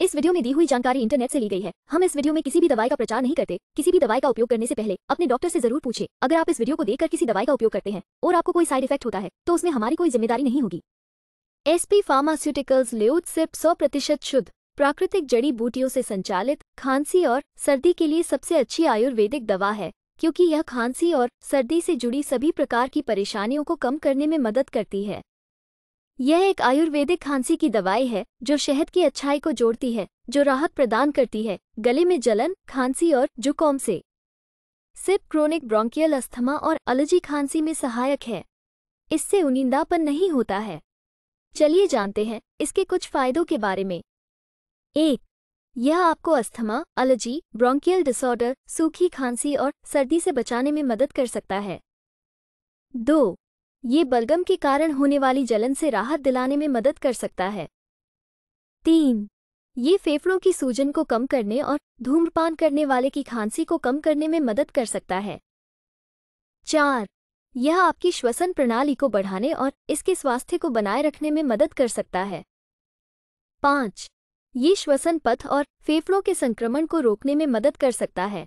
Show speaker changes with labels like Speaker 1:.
Speaker 1: इस वीडियो में दी हुई जानकारी इंटरनेट से ली गई है। हम इस वीडियो में किसी भी दवाई का प्रचार नहीं करते। किसी भी दवाई का उपयोग करने से पहले अपने डॉक्टर से ज़रूर पूछे। अगर आप इस वीडियो को देखकर किसी दवाई का उपयोग करते हैं और आपको कोई साइड इफ़ेक्ट होता है तो उसमें हमारी कोई ज़िम्मेदारी नहीं होगी। एसपी फार्मास्यूटिकल्स ल्यूट सिप सौ प्रतिशत शुद्ध, प्राकृतिक जड़ी बूटियों से संचालित, खांसी और सर्दी के लिए सबसे अच्छी आयुर्वेदिक दवा है, क्योंकि यह खांसी और सर्दी से जुड़ी सभी प्रकार की परेशानियों को कम करने में मदद करती है। यह एक आयुर्वेदिक खांसी की दवाई है, जो शहद की अच्छाई को जोड़ती है, जो राहत प्रदान करती है, गले में जलन, खांसी और जुकाम से। सिप क्रोनिक ब्रोंकियल अस्थमा और अलर्जी खांसी में सहायक है। इससे उनिंदापन नहीं होता है। चलिए जानते हैं, इसके कुछ फायदों के बारे में। एक, यह आपको अस्थमा अलर्जी ब्रोंकियल डिसऑर्डर, सूखी खांसी और सर्दी से बचाने में मदद कर सकता है। दो ये बलगम के कारण होने वाली जलन से राहत दिलाने में मदद कर सकता है। तीन, ये फेफड़ों की सूजन को कम करने और धूम्रपान करने वाले की खांसी को कम करने में मदद कर सकता है। चार, यह आपकी श्वसन प्रणाली को बढ़ाने और इसके स्वास्थ्य को बनाए रखने में मदद कर सकता है। पाँच, ये श्वसन पथ और फेफड़ों के संक्रमण को रोकने में मदद कर सकता है।